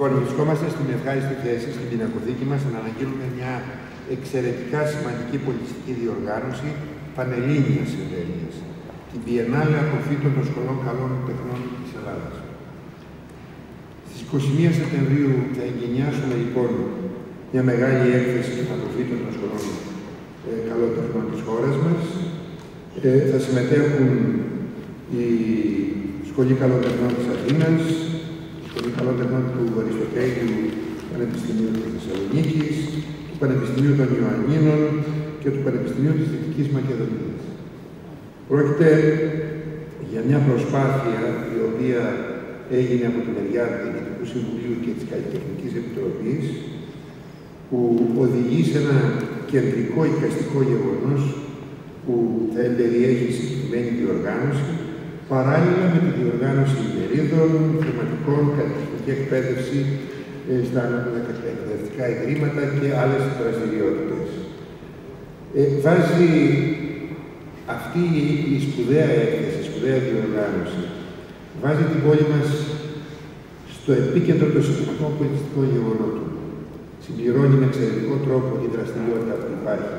Λοιπόν, βρισκόμαστε στην ευχάριστη θέση στην πινακοθήκη μας να αναγγείλουμε μια εξαιρετικά σημαντική πολιτιστική διοργάνωση πανελλήνιας ευέλειας, την Biennale Αποφύτων των Σχολών Καλών Τεχνών της Ελλάδας. Στις 21 Σεπτεμβρίου θα εγκαινιάσουμε λοιπόν μια μεγάλη έκθεση των αποφύτων των σχολών ε, καλών τεχνών της χώρας μας. Ε, θα συμμετέχουν η Σχολή Καλών Τεχνών της Αθήνας, Σχολή Καλών Τεχνών του Αριστοτέλειου Πανεπιστημίου της Θεσσαλονίκης, του Πανεπιστημίου των Ιωαννίνων και του Πανεπιστημίου της Δυτικής Μακεδονίας. Πρόκειται για μια προσπάθεια η οποία έγινε από τη μεριά του Διοικητικού Συμβουλίου και της Καλλιτεχνικής Επιτροπής που οδηγεί σε ένα κεντρικό εικαστικό γεγονός που θα εμπεριέχει συγκεκριμένη διοργάνωση παράλληλα με τη διοργάνωση ημερίδων, θεματικών, καλλιτεχνική εκπαίδευση ε, στα εκπαιδευτικά ιδρύματα και άλλες δραστηριότητες. Ε, βάζει αυτή η σπουδαία έκθεση, η σπουδαία διοργάνωση, βάζει την πόλη μας στο επίκεντρο των σημαντικών πολιτιστικών γεγονότων. Συμπληρώνει με εξαιρετικό τρόπο τη δραστηριότητα που υπάρχει,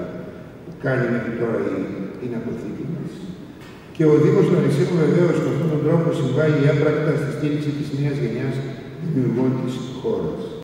που κάνει μέχρι τώρα η, την αποθήκη μας. Και ο Δήμος Λαρισίου βεβαίως με αυτόν τον τρόπο συμβάλλει έπρακτα στη στήριξη της νέας γενιάς δημιουργών της χώρας.